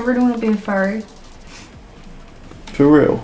I really want to be a furry. For real.